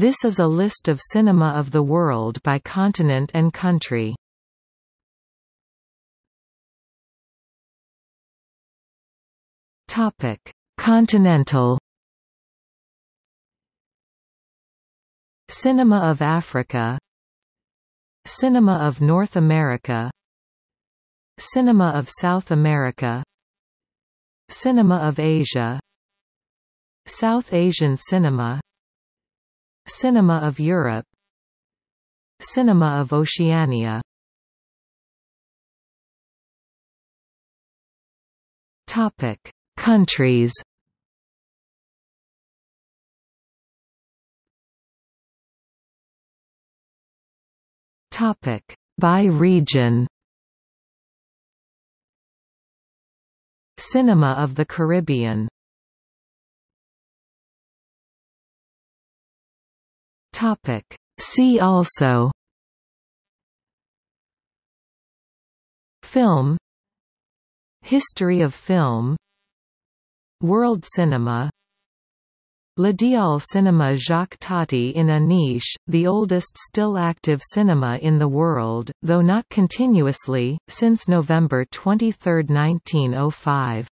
This is a list of cinema of the world by continent and country. Topic: Continental Cinema of Africa Cinema of North America Cinema of South America Cinema of Asia South Asian cinema Cinema of Europe Cinema of Oceania Topic: Countries. Topic: By region. Cinema of the Caribbean. Topic: See also. Film History of film World Cinema L'Ideal Cinema Jacques Tati in Aniche, the oldest still active cinema in the world, though not continuously, since November 23, 1905.